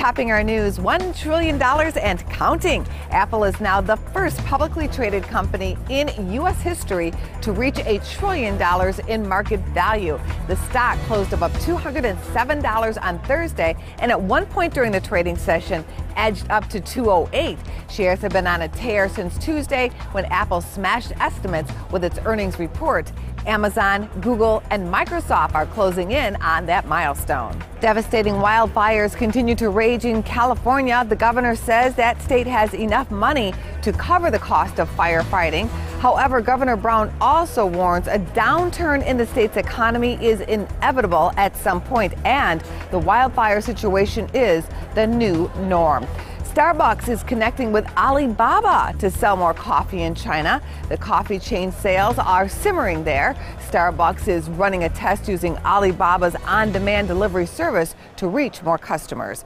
Topping our news, $1 trillion and counting. Apple is now the first publicly traded company in U.S. history to reach a trillion dollars in market value. The stock closed above $207 on Thursday, and at one point during the trading session, edged up to 208. Shares have been on a tear since Tuesday when Apple smashed estimates with its earnings report. Amazon, Google, and Microsoft are closing in on that milestone. Devastating wildfires continue to rage in California. The governor says that state has enough money to cover the cost of firefighting. However, Governor Brown also warns a downturn in the state's economy is inevitable at some point, and the wildfire situation is the new norm. Starbucks is connecting with Alibaba to sell more coffee in China. The coffee chain sales are simmering there. Starbucks is running a test using Alibaba's on demand delivery service to reach more customers.